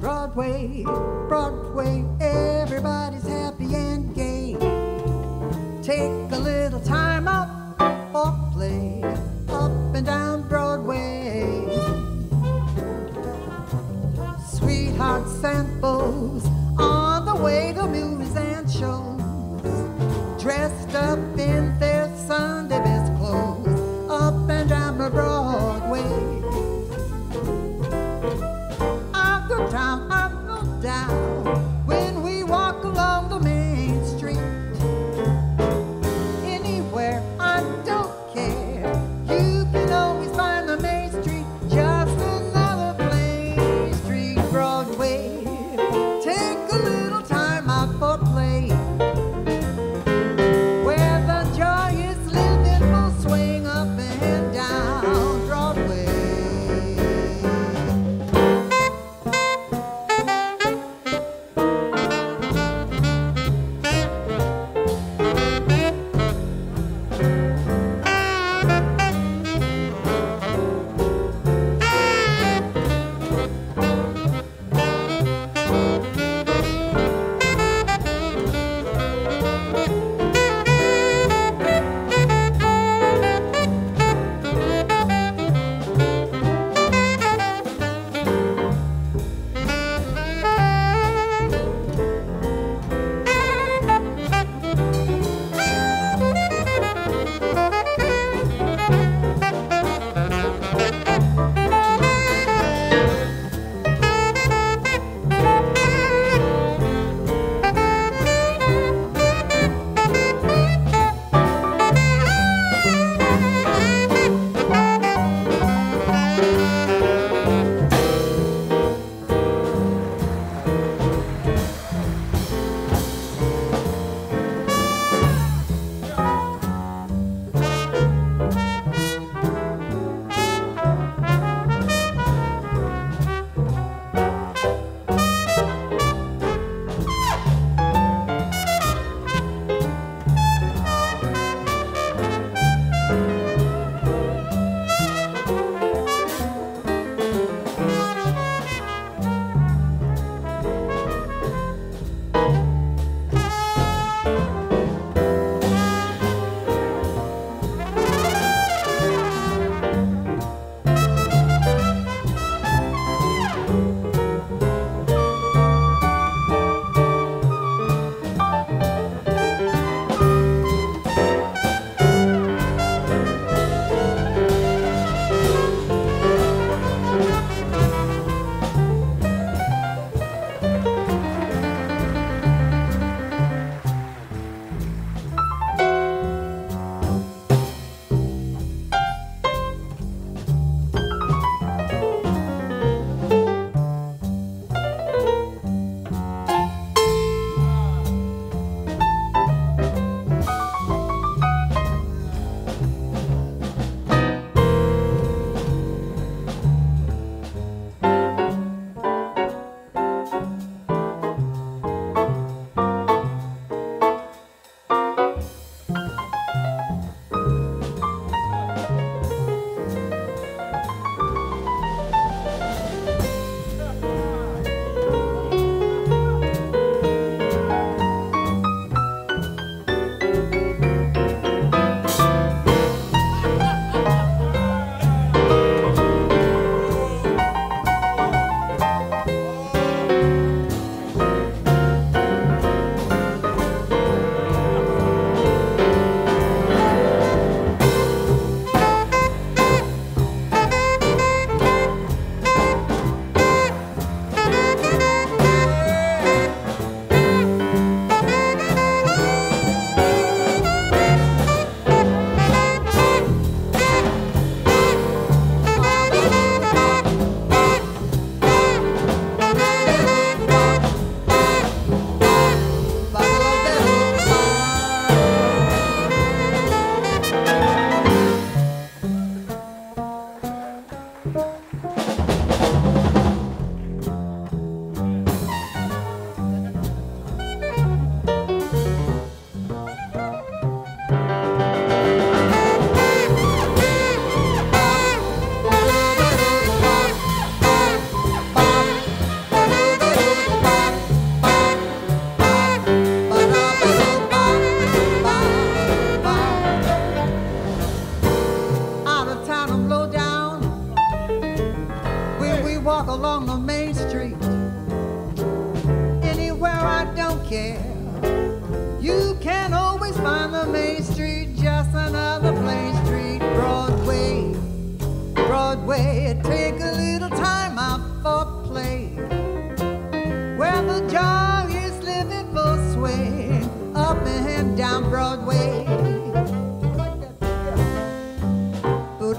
Broadway, Broadway, everybody's happy and gay. on the way to movies and shows. Dressed up. Walk along the main Street. Anywhere I don't care. You can always find the Main Street, just another plain street. Broadway, Broadway, take a little time out for play. Where the joy is living full swing, up and down Broadway. Put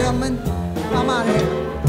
gentlemen. I'm out of here.